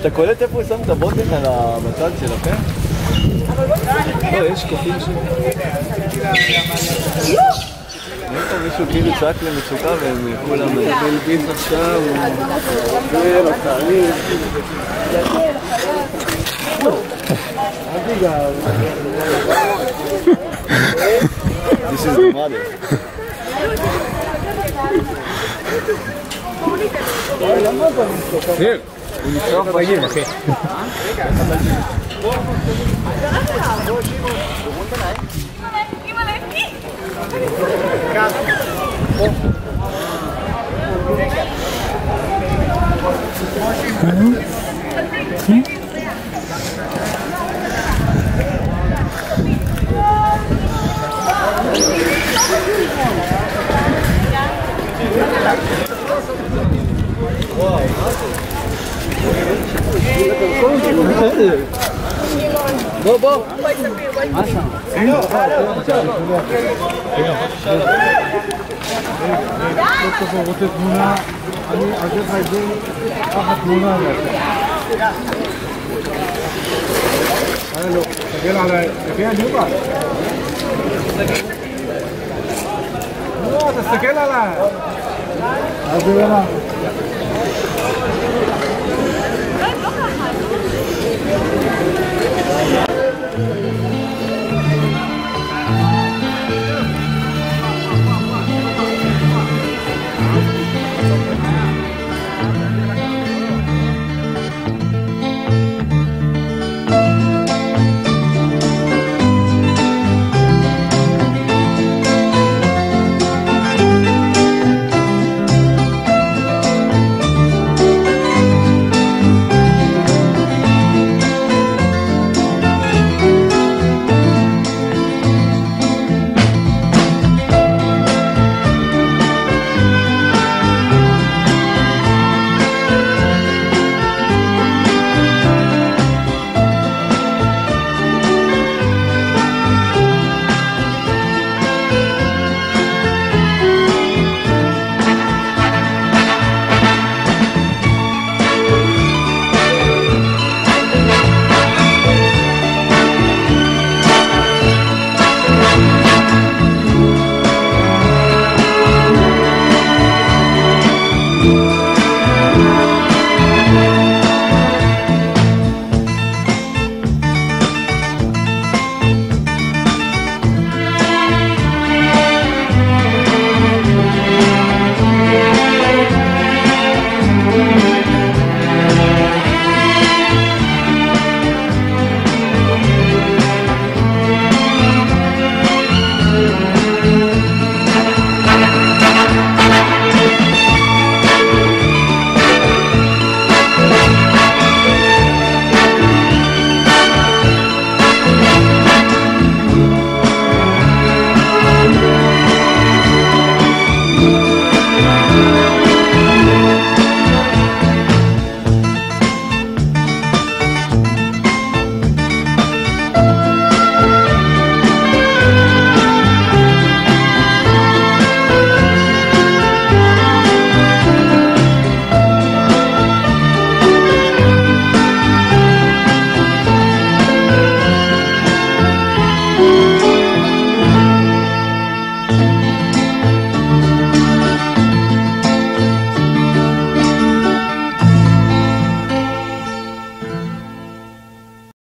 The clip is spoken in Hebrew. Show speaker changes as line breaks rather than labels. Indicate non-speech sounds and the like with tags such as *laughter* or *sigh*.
אתה קולט איפה הוא שם את הבוטן על המצד של הפה? לא, יש קופים ש... אין מישהו כאילו צעק למצוקה והם כולם... כן. בלבין עכשיו, הוא... התהליך... *laughs* 静まで。Sehr. Und ich glaube, bei jedem, okay. Hm? Hm? Bố bố. 그래서 어제 누나 아니 아제사이즈 아까 누나 아니 그게 하나 그게 누가 뭐가 스케라라 아제라